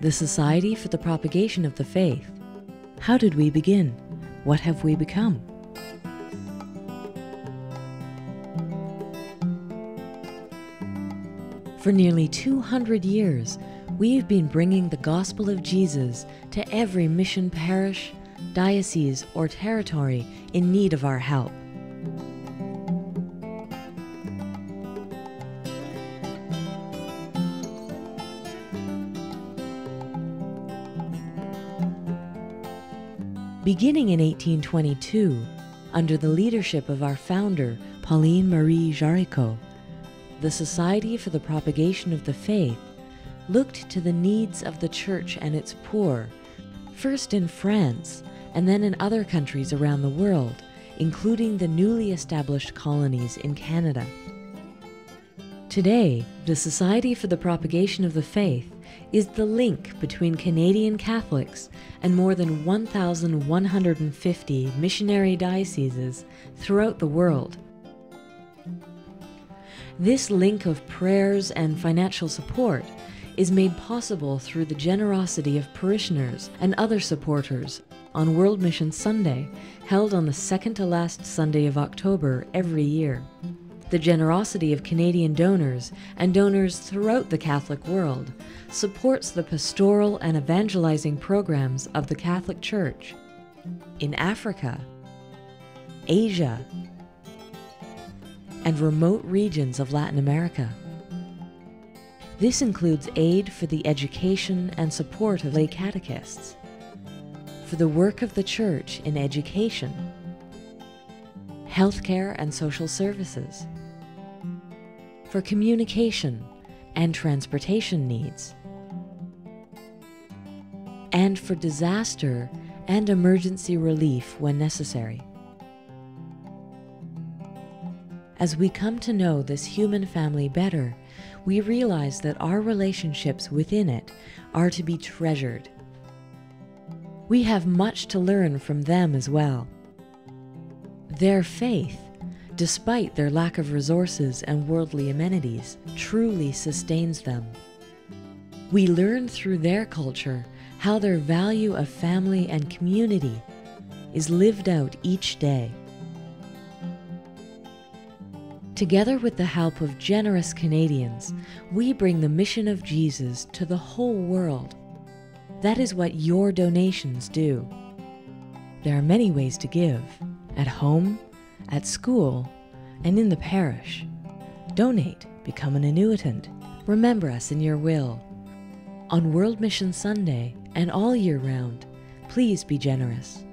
The Society for the Propagation of the Faith. How did we begin? What have we become? For nearly 200 years, we've been bringing the gospel of Jesus to every mission parish, diocese, or territory in need of our help. Beginning in 1822, under the leadership of our founder, Pauline Marie Jaricot, the Society for the Propagation of the Faith looked to the needs of the Church and its poor, first in France and then in other countries around the world, including the newly established colonies in Canada. Today, the Society for the Propagation of the Faith is the link between Canadian Catholics and more than 1,150 missionary dioceses throughout the world. This link of prayers and financial support is made possible through the generosity of parishioners and other supporters on World Mission Sunday, held on the second to last Sunday of October every year. The generosity of Canadian donors and donors throughout the Catholic world supports the pastoral and evangelizing programs of the Catholic Church in Africa, Asia, and remote regions of Latin America. This includes aid for the education and support of lay catechists, for the work of the Church in education, healthcare and social services, for communication and transportation needs, and for disaster and emergency relief when necessary. As we come to know this human family better, we realize that our relationships within it are to be treasured. We have much to learn from them as well. Their faith, despite their lack of resources and worldly amenities, truly sustains them. We learn through their culture how their value of family and community is lived out each day. Together with the help of generous Canadians, we bring the mission of Jesus to the whole world. That is what your donations do. There are many ways to give at home, at school, and in the parish. Donate, become an annuitant. Remember us in your will. On World Mission Sunday and all year round, please be generous.